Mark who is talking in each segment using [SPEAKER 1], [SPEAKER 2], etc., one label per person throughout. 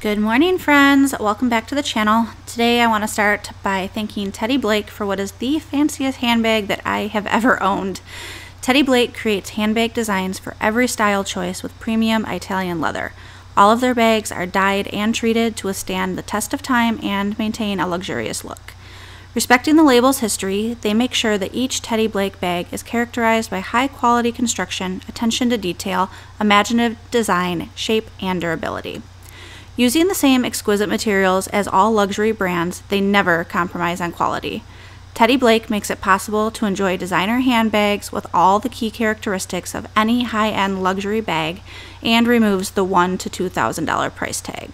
[SPEAKER 1] Good morning friends, welcome back to the channel. Today I want to start by thanking Teddy Blake for what is the fanciest handbag that I have ever owned. Teddy Blake creates handbag designs for every style choice with premium Italian leather. All of their bags are dyed and treated to withstand the test of time and maintain a luxurious look. Respecting the label's history, they make sure that each Teddy Blake bag is characterized by high quality construction, attention to detail, imaginative design, shape, and durability. Using the same exquisite materials as all luxury brands, they never compromise on quality. Teddy Blake makes it possible to enjoy designer handbags with all the key characteristics of any high-end luxury bag and removes the $1 to $2,000 price tag.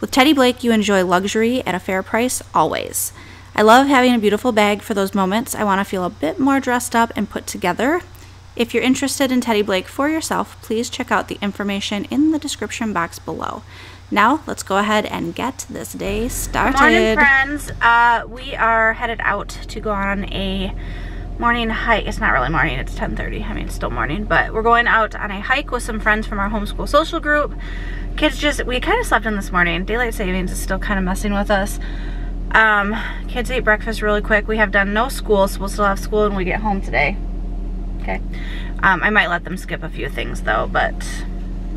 [SPEAKER 1] With Teddy Blake, you enjoy luxury at a fair price always. I love having a beautiful bag for those moments I want to feel a bit more dressed up and put together. If you're interested in Teddy Blake for yourself, please check out the information in the description box below. Now, let's go ahead and get this day started.
[SPEAKER 2] Morning, friends. Uh, we are headed out to go on a morning hike. It's not really morning, it's 10.30. I mean, it's still morning, but we're going out on a hike with some friends from our homeschool social group. Kids just, we kind of slept in this morning. Daylight savings is still kind of messing with us. Um, kids ate breakfast really quick. We have done no school, so we'll still have school when we get home today. Okay. Um, I might let them skip a few things though, but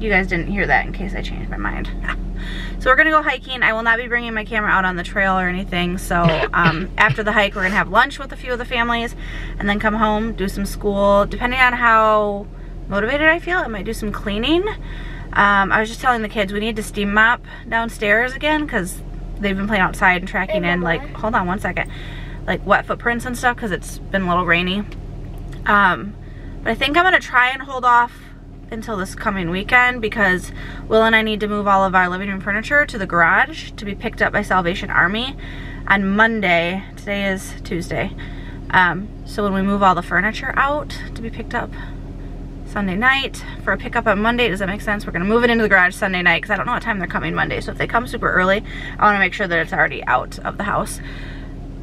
[SPEAKER 2] you guys didn't hear that in case I changed my mind. so we're gonna go hiking. I will not be bringing my camera out on the trail or anything. So um, after the hike, we're gonna have lunch with a few of the families and then come home, do some school. Depending on how motivated I feel, I might do some cleaning. Um, I was just telling the kids we need to steam mop downstairs again because they've been playing outside and tracking in like, hold on one second, like wet footprints and stuff because it's been a little rainy. Um, but I think I'm gonna try and hold off until this coming weekend because Will and I need to move all of our living room furniture to the garage to be picked up by Salvation Army on Monday. Today is Tuesday. Um, so when we move all the furniture out to be picked up Sunday night for a pickup on Monday, does that make sense? We're gonna move it into the garage Sunday night because I don't know what time they're coming Monday. So if they come super early, I wanna make sure that it's already out of the house.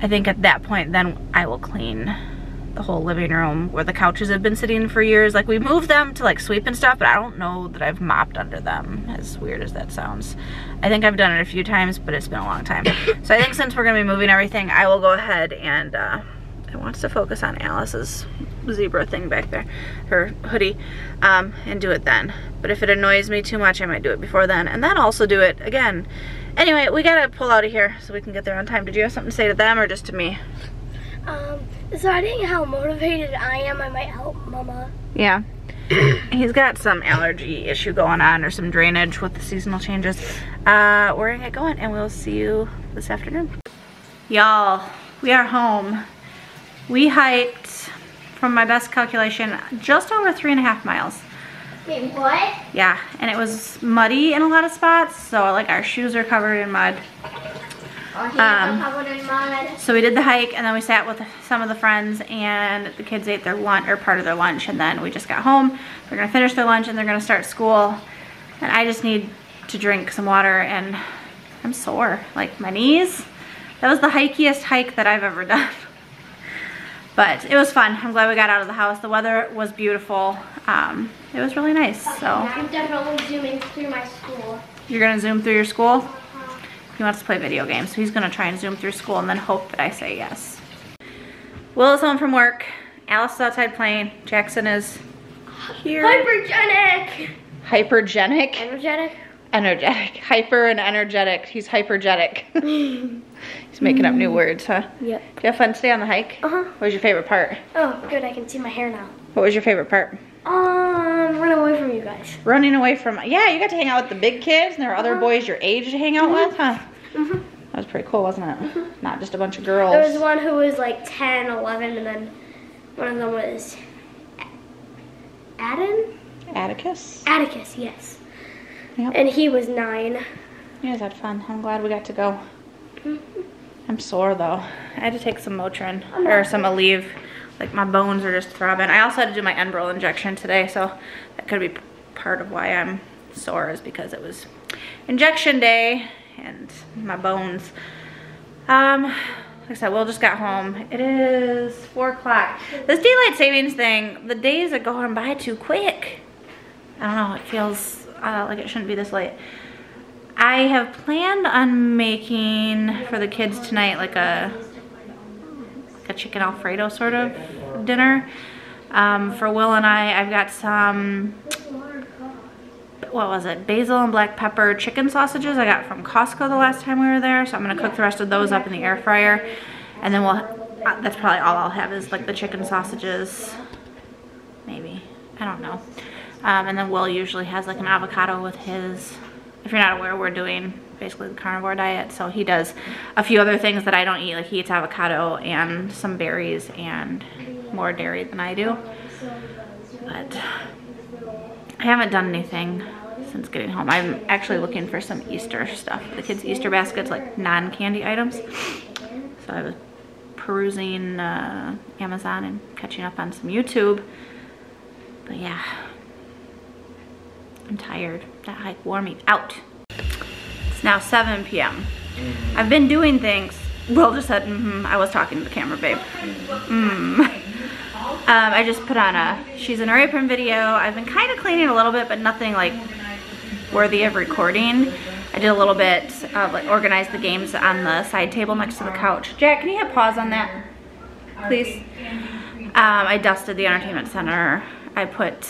[SPEAKER 2] I think at that point, then I will clean the whole living room where the couches have been sitting for years. Like we moved them to like sweep and stuff, but I don't know that I've mopped under them, as weird as that sounds. I think I've done it a few times, but it's been a long time. so I think since we're gonna be moving everything, I will go ahead and uh, I want to focus on Alice's zebra thing back there, her hoodie, um, and do it then. But if it annoys me too much, I might do it before then, and then also do it again. Anyway, we gotta pull out of here so we can get there on time. Did you have something to say to them or just to me?
[SPEAKER 3] Um, deciding how motivated I am, I might help Mama.
[SPEAKER 2] Yeah. He's got some allergy issue going on or some drainage with the seasonal changes. Uh, we're gonna get going and we'll see you this afternoon. Y'all, we are home. We hiked, from my best calculation, just over three and a half miles.
[SPEAKER 3] Wait, what?
[SPEAKER 2] Yeah, and it was muddy in a lot of spots, so like our shoes are covered in mud. Um, so we did the hike and then we sat with some of the friends and the kids ate their lunch or part of their lunch and then we just got home. We're gonna finish their lunch and they're gonna start school. And I just need to drink some water and I'm sore, like my knees. That was the hikiest hike that I've ever done. But it was fun. I'm glad we got out of the house. The weather was beautiful. Um, it was really nice. So
[SPEAKER 3] I'm definitely zooming through my school.
[SPEAKER 2] You're gonna zoom through your school? He wants to play video games, so he's gonna try and zoom through school and then hope that I say yes. Will is home from work. Alice is outside playing. Jackson is here.
[SPEAKER 3] Hypergenic!
[SPEAKER 2] Hypergenic?
[SPEAKER 3] Energetic?
[SPEAKER 2] Energetic. Hyper and energetic. He's hypergetic. he's making up new words, huh?
[SPEAKER 3] Yep.
[SPEAKER 2] Did you have fun today on the hike?
[SPEAKER 3] Uh-huh.
[SPEAKER 2] What was your favorite part?
[SPEAKER 3] Oh, good, I can see my hair now.
[SPEAKER 2] What was your favorite part?
[SPEAKER 3] Um, run away from you guys.
[SPEAKER 2] Running away from, yeah, you got to hang out with the big kids and there were other
[SPEAKER 3] Uh-huh.
[SPEAKER 2] boys your age to hang out with, huh?
[SPEAKER 3] Mm-hmm.
[SPEAKER 2] That was pretty cool, wasn't it? Not just a bunch of girls.
[SPEAKER 3] There was one who was like 10, 11, and then one of them was Adam?
[SPEAKER 2] Atticus?
[SPEAKER 3] Atticus, yes.
[SPEAKER 2] Yep.
[SPEAKER 3] And he was 9.
[SPEAKER 2] You guys had fun. I'm glad we got to go.
[SPEAKER 3] Mhm.
[SPEAKER 2] I'm sore though. I had to take some Motrin
[SPEAKER 3] I'm
[SPEAKER 2] or some Aleve. Like my bones are just throbbing. I also had to do my Enbrel injection today, so that could be part of why I'm sore is because it was injection day and my bones. Um, like I said, Will just got home. It is four o'clock. This daylight savings thing, the days are going by too quick. I don't know, it feels uh, like it shouldn't be this late. I have planned on making for the kids tonight like a, like a chicken alfredo sort of dinner. Um, for Will and I, I've got some, what was it, basil and black pepper chicken sausages I got from Costco the last time we were there. So I'm gonna cook the rest of those up in the air fryer. And then we'll, uh, that's probably all I'll have is like the chicken sausages, maybe, I don't know. Um, and then Will usually has like an avocado with his, if you're not aware, we're doing basically the carnivore diet. So he does a few other things that I don't eat. Like he eats avocado and some berries and more dairy than I do. But I haven't done anything since getting home. I'm actually looking for some Easter stuff. The kids' Easter baskets, like non-candy items. So I was perusing uh, Amazon and catching up on some YouTube. But yeah, I'm tired. That hike wore me out. It's now 7 p.m. I've been doing things. Will just said, mm -hmm. I was talking to the camera, babe. Mm. Um, I just put on a She's Her Apron video. I've been kind of cleaning a little bit, but nothing like worthy of recording. I did a little bit of like organize the games on the side table next to the couch. Jack, can you hit pause on that, please? Um, I dusted the entertainment center. I put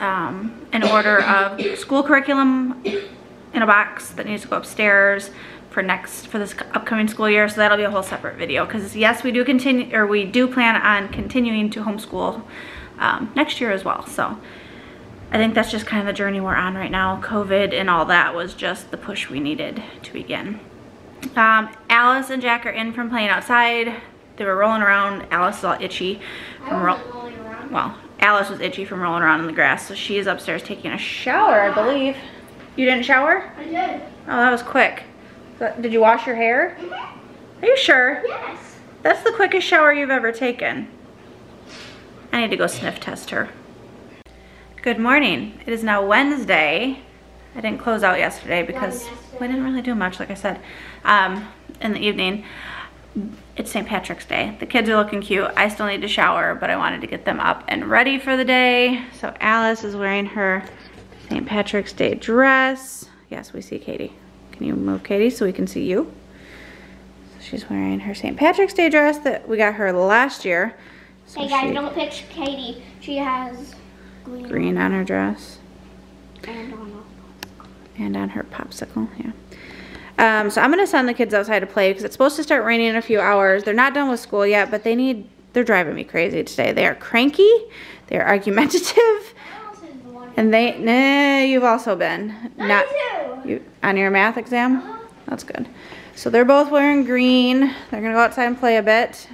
[SPEAKER 2] um, an order of school curriculum in a box that needs to go upstairs for next for this upcoming school year so that'll be a whole separate video because yes we do continue or we do plan on continuing to homeschool um, next year as well so I think that's just kind of the journey we're on right now COVID and all that was just the push we needed to begin um, Alice and Jack are in from playing outside they were rolling around Alice is all itchy from ro well Alice was itchy from rolling around in the grass, so she is upstairs taking a shower, I believe. You didn't shower?
[SPEAKER 3] I did.
[SPEAKER 2] Oh, that was quick. Did you wash your hair? Are you sure?
[SPEAKER 3] Yes.
[SPEAKER 2] That's the quickest shower you've ever taken. I need to go sniff test her. Good morning. It is now Wednesday. I didn't close out yesterday because we didn't really do much, like I said, um, in the evening it's St. Patrick's Day. The kids are looking cute. I still need to shower, but I wanted to get them up and ready for the day. So Alice is wearing her St. Patrick's Day dress. Yes, we see Katie. Can you move Katie so we can see you? So she's wearing her St. Patrick's Day dress that we got her last year.
[SPEAKER 3] So hey guys, she, don't pitch Katie. She has green,
[SPEAKER 2] green on her dress.
[SPEAKER 3] And on,
[SPEAKER 2] and on her popsicle, yeah. Um, so I'm going to send the kids outside to play because it's supposed to start raining in a few hours. They're not done with school yet, but they need, they're driving me crazy today. They are cranky, they're argumentative, and they, nah, you've also been.
[SPEAKER 3] Not,
[SPEAKER 2] you, on your math exam? That's good. So they're both wearing green. They're going to go outside and play a bit.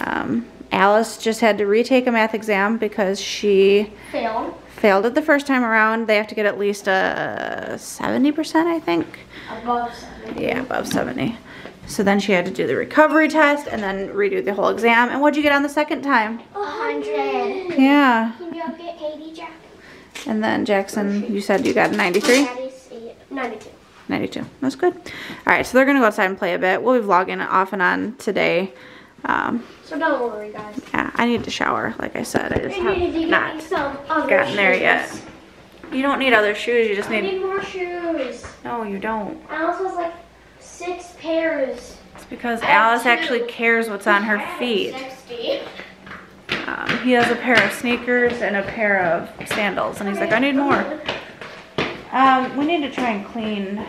[SPEAKER 2] Um, Alice just had to retake a math exam because she
[SPEAKER 3] failed.
[SPEAKER 2] Failed it the first time around. They have to get at least a 70%, I think.
[SPEAKER 3] Above 70.
[SPEAKER 2] Yeah, above 70. So then she had to do the recovery test and then redo the whole exam. And what'd you get on the second time?
[SPEAKER 3] 100.
[SPEAKER 2] Yeah.
[SPEAKER 3] Can you get Katie, Jack?
[SPEAKER 2] And then Jackson, you said you got 93?
[SPEAKER 3] 92.
[SPEAKER 2] 92. That's good. All right, so they're going to go outside and play a bit. We'll be vlogging off and on today.
[SPEAKER 3] Um, so don't worry, guys.
[SPEAKER 2] Yeah, I need to shower, like I said. I just
[SPEAKER 3] have
[SPEAKER 2] not gotten there yet. You don't need other shoes. You just
[SPEAKER 3] need.
[SPEAKER 2] I
[SPEAKER 3] need more shoes.
[SPEAKER 2] No, you don't.
[SPEAKER 3] Alice has like six pairs.
[SPEAKER 2] It's because Alice actually cares what's on her feet. Um, he has a pair of sneakers and a pair of sandals, and he's like, I need more. Um, we need to try and clean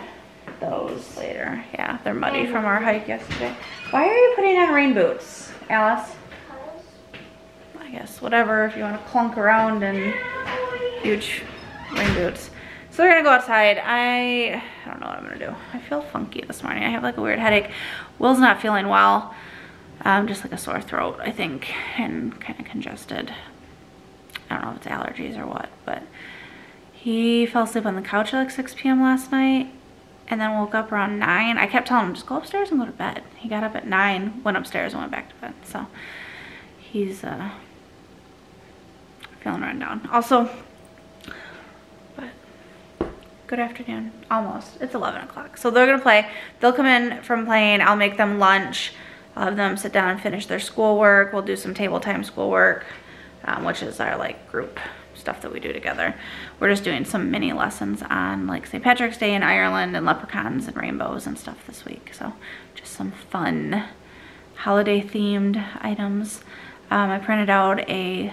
[SPEAKER 2] those later. Yeah, they're muddy from our hike yesterday. Why are you putting on rain boots, Alice? I guess, whatever, if you want to clunk around in huge rain boots. So we're gonna go outside. I, I don't know what I'm gonna do. I feel funky this morning. I have like a weird headache. Will's not feeling well. Um, just like a sore throat, I think, and kind of congested. I don't know if it's allergies or what, but he fell asleep on the couch at like 6 p.m. last night and then woke up around 9. I kept telling him, just go upstairs and go to bed. He got up at 9, went upstairs and went back to bed. So he's uh, feeling run down. Also, but good afternoon almost it's 11 o'clock so they're gonna play they'll come in from playing i'll make them lunch i'll have them sit down and finish their schoolwork we'll do some table time schoolwork um, which is our like group stuff that we do together. We're just doing some mini lessons on like St. Patrick's Day in Ireland and leprechauns and rainbows and stuff this week. So just some fun holiday themed items. Um, I printed out a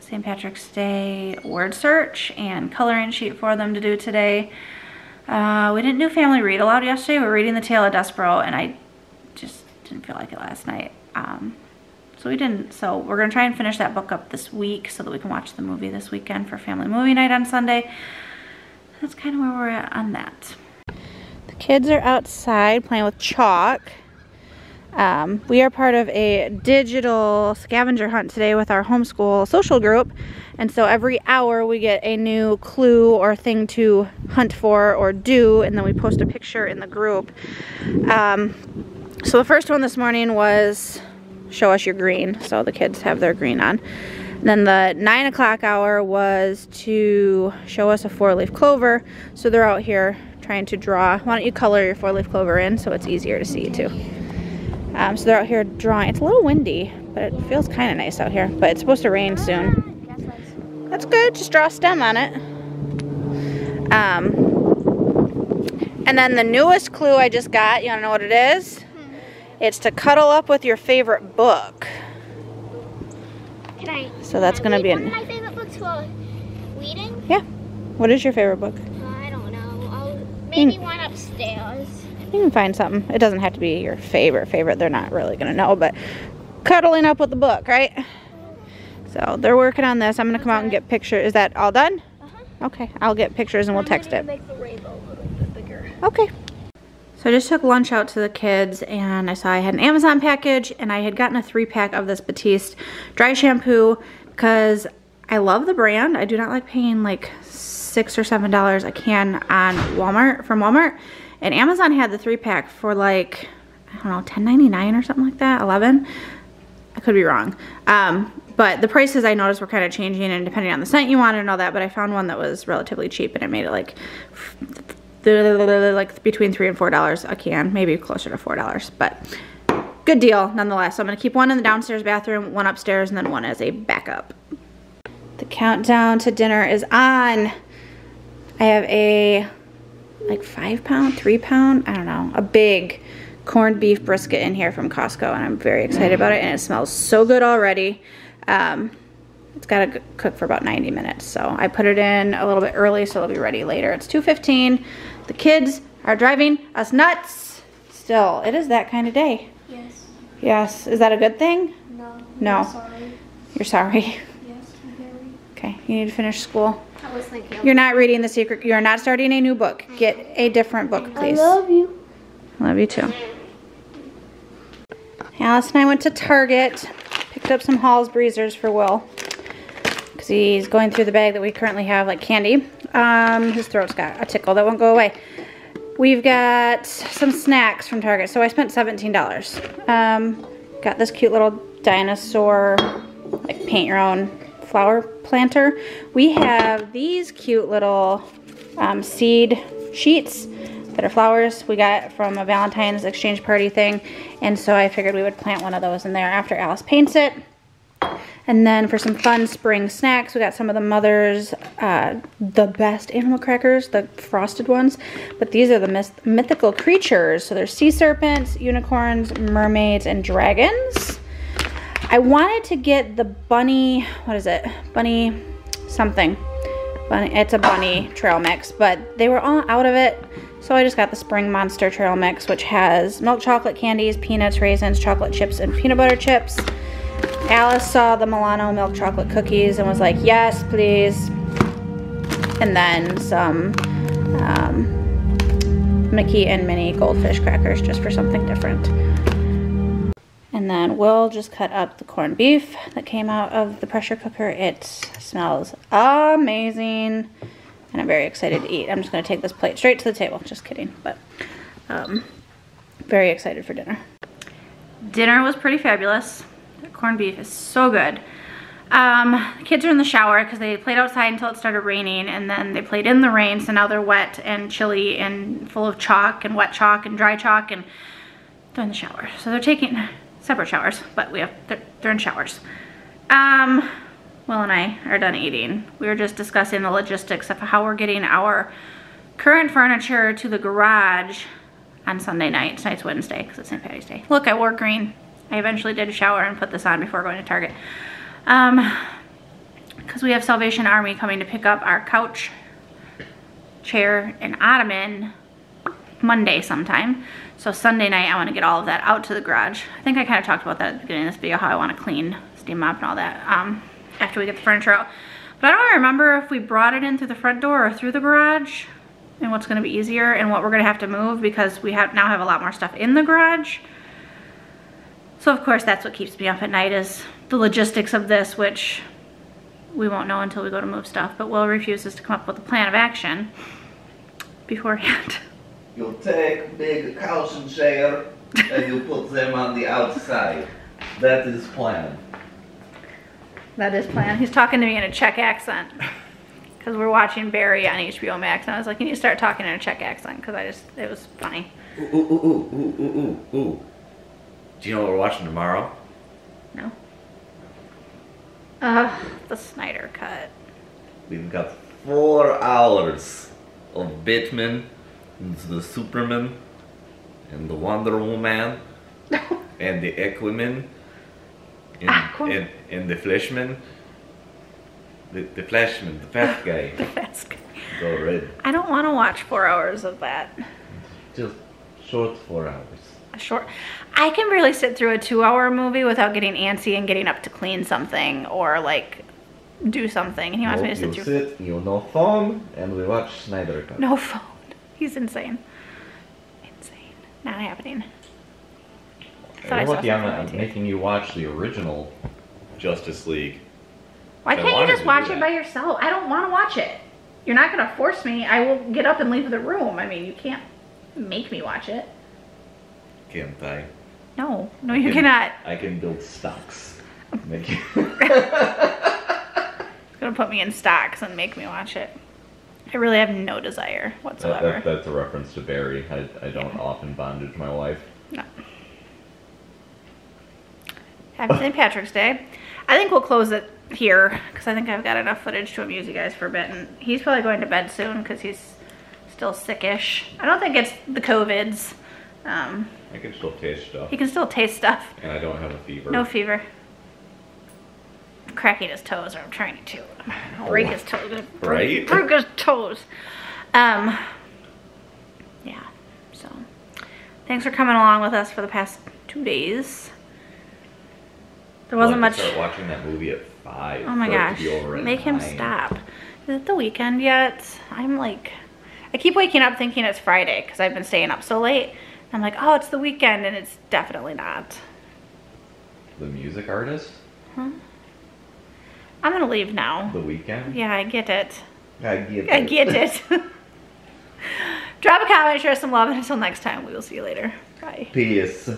[SPEAKER 2] St. Patrick's Day word search and coloring sheet for them to do today. Uh, we didn't do family read aloud yesterday. We were reading The Tale of Despereaux and I just didn't feel like it last night. Um, so we didn't. So we're going to try and finish that book up this week so that we can watch the movie this weekend for family movie night on Sunday. That's kind of where we're at on that. The kids are outside playing with chalk. Um, we are part of a digital scavenger hunt today with our homeschool social group. And so every hour we get a new clue or thing to hunt for or do, and then we post a picture in the group. Um, so the first one this morning was show us your green. So the kids have their green on. And then the nine o'clock hour was to show us a four-leaf clover. So they're out here trying to draw. Why don't you color your four-leaf clover in so it's easier to see too. Um, so they're out here drawing. It's a little windy, but it feels kind of nice out here. But it's supposed to rain soon. That's good. Just draw a stem on it. Um, and then the newest clue I just got, you want to know what it is? It's to cuddle up with your favorite book.
[SPEAKER 3] Can I?
[SPEAKER 2] So that's going to be
[SPEAKER 3] one
[SPEAKER 2] an...
[SPEAKER 3] of my favorite books while reading.
[SPEAKER 2] Yeah. What is your favorite book?
[SPEAKER 3] Uh, I don't know. I'll, maybe one upstairs.
[SPEAKER 2] You can find something. It doesn't have to be your favorite favorite. They're not really going to know, but cuddling up with the book, right? So they're working on this. I'm going to come out and get pictures. Is that all done?
[SPEAKER 3] Uh-huh.
[SPEAKER 2] Okay. I'll get pictures and we'll text it.
[SPEAKER 3] Make the rainbow a little bit bigger.
[SPEAKER 2] Okay. So I just took lunch out to the kids and I saw I had an Amazon package and I had gotten a three pack of this Batiste dry shampoo because I love the brand. I do not like paying like six or seven dollars a can on Walmart from Walmart. And Amazon had the three pack for like, I don't know, $10.99 or something like that, 11 I could be wrong. Um, but the prices I noticed were kind of changing and depending on the scent you wanted and all that, but I found one that was relatively cheap and it made it like like between three and four dollars a can, maybe closer to four dollars, but good deal nonetheless. So I'm gonna keep one in the downstairs bathroom, one upstairs, and then one as a backup. The countdown to dinner is on. I have a like five pound, three pound, I don't know, a big corned beef brisket in here from Costco and I'm very excited about it and it smells so good already. Um, it's got to cook for about 90 minutes. So I put it in a little bit early so it'll be ready later. It's 2.15. The kids are driving us nuts. Still, it is that kind of day.
[SPEAKER 3] Yes.
[SPEAKER 2] Yes. Is that a good thing?
[SPEAKER 3] No.
[SPEAKER 2] No.
[SPEAKER 3] Sorry.
[SPEAKER 2] You're sorry.
[SPEAKER 3] Yes, I'm very.
[SPEAKER 2] Okay, you need to finish school.
[SPEAKER 3] I was thinking.
[SPEAKER 2] You're not reading The Secret. You're not starting a new book. Get a different book, please.
[SPEAKER 3] I love you.
[SPEAKER 2] I Love you too. Alice and I went to Target, picked up some Halls Breezers for Will. Because he's going through the bag that we currently have, like candy. Um, his throat's got a tickle that won't go away. We've got some snacks from Target. So I spent $17. Um, got this cute little dinosaur, like paint your own flower planter. We have these cute little um, seed sheets that are flowers we got from a Valentine's exchange party thing. And so I figured we would plant one of those in there after Alice paints it. And then for some fun spring snacks, we got some of the Mother's, uh, the best animal crackers, the frosted ones. But these are the myth mythical creatures. So there's sea serpents, unicorns, mermaids, and dragons. I wanted to get the bunny, what is it? Bunny something. Bunny, it's a bunny trail mix, but they were all out of it. So I just got the Spring Monster Trail Mix, which has milk chocolate candies, peanuts, raisins, chocolate chips, and peanut butter chips. Alice saw the Milano milk chocolate cookies and was like, yes, please. And then some um, Mickey and Minnie goldfish crackers just for something different. And then we'll just cut up the corned beef that came out of the pressure cooker. It smells amazing. And I'm very excited to eat. I'm just going to take this plate straight to the table. Just kidding. But um, very excited for dinner. Dinner was pretty fabulous. Corned beef is so good. Um, kids are in the shower because they played outside until it started raining and then they played in the rain so now they're wet and chilly and full of chalk and wet chalk and dry chalk and they're in the shower. So they're taking separate showers, but we have they're, they're in showers. Um, Will and I are done eating. We were just discussing the logistics of how we're getting our current furniture to the garage on Sunday night. Tonight's Wednesday because it's St. Patty's Day. Look, I wore green. I eventually did a shower and put this on before going to Target. Um, because we have Salvation Army coming to pick up our couch, chair, and ottoman Monday sometime. So Sunday night, I want to get all of that out to the garage. I think I kind of talked about that at the beginning of this video, how I want to clean, steam mop, and all that um, after we get the furniture out. But I don't remember if we brought it in through the front door or through the garage and what's going to be easier and what we're going to have to move because we have now have a lot more stuff in the garage. So of course that's what keeps me up at night is the logistics of this, which we won't know until we go to move stuff, but Will refuses to come up with a plan of action beforehand.
[SPEAKER 4] You take big couch and chair and you put them on the outside. That is plan.
[SPEAKER 2] That is plan. He's talking to me in a Czech accent because we're watching Barry on HBO Max, and I was like, can "You need to start talking in a Czech accent," because I just it was funny.
[SPEAKER 4] Ooh, ooh, ooh, ooh, ooh, ooh, ooh. Do you know what we're watching tomorrow?
[SPEAKER 2] No. Ugh, the Snyder cut.
[SPEAKER 4] We've got four hours of Batman and the Superman and the Wonder Woman and the Aquaman and,
[SPEAKER 2] Aquaman.
[SPEAKER 4] and, and the Flashman. The, the Flashman, the fat guy.
[SPEAKER 2] The fast guy.
[SPEAKER 4] Go red.
[SPEAKER 2] I don't want to watch four hours of that.
[SPEAKER 4] Just short four hours.
[SPEAKER 2] A short. I can barely sit through a two-hour movie without getting antsy and getting up to clean something or like do something. And he wants me to sit
[SPEAKER 4] you
[SPEAKER 2] through
[SPEAKER 4] sit, you no phone, and we watch Snyder Cut.
[SPEAKER 2] no phone. He's insane. Insane. Not happening. Thought I
[SPEAKER 5] I'm lucky I'm
[SPEAKER 2] something
[SPEAKER 5] not making you watch the original Justice League.
[SPEAKER 2] Why can't you just watch it by yourself? I don't want to watch it. You're not going to force me. I will get up and leave the room. I mean, you can't make me watch it.
[SPEAKER 4] Can't I?
[SPEAKER 2] No, no, you
[SPEAKER 5] can-
[SPEAKER 2] cannot.
[SPEAKER 5] I can build stocks. Make you
[SPEAKER 2] It's to put me in stocks and make me watch it. I really have no desire whatsoever.
[SPEAKER 5] that, that's a reference to Barry. I, I don't often bondage my wife.
[SPEAKER 2] No. Happy St. Patrick's Day. I think we'll close it here because I think I've got enough footage to amuse you guys for a bit. And he's probably going to bed soon because he's still sickish. I don't think it's the COVIDs. Um,
[SPEAKER 5] I can still taste stuff,
[SPEAKER 2] he can still taste stuff.
[SPEAKER 5] and I don't have a fever.
[SPEAKER 2] No fever. Cracking his toes, or I'm trying to. Break his toes. Break,
[SPEAKER 4] Right?
[SPEAKER 2] break his toes. Um, yeah, so. Thanks for coming along with us for the past two days. There wasn't much.
[SPEAKER 5] Start watching that movie at five.
[SPEAKER 2] Oh my
[SPEAKER 5] for it to
[SPEAKER 2] gosh.
[SPEAKER 5] be over at
[SPEAKER 2] Make him
[SPEAKER 5] nine.
[SPEAKER 2] stop. Is it the weekend yet? I'm like, I keep waking up thinking it's Friday because I've been staying up so late. I'm like, oh, it's the weekend, and it's definitely not.
[SPEAKER 5] The music artist, Huh?
[SPEAKER 2] I'm gonna leave now.
[SPEAKER 5] The Weeknd.
[SPEAKER 2] Yeah, I get it.
[SPEAKER 4] I get it.
[SPEAKER 2] I get it. Drop a comment, share some love, and until next time, we will see you later. Bye.
[SPEAKER 4] Peace.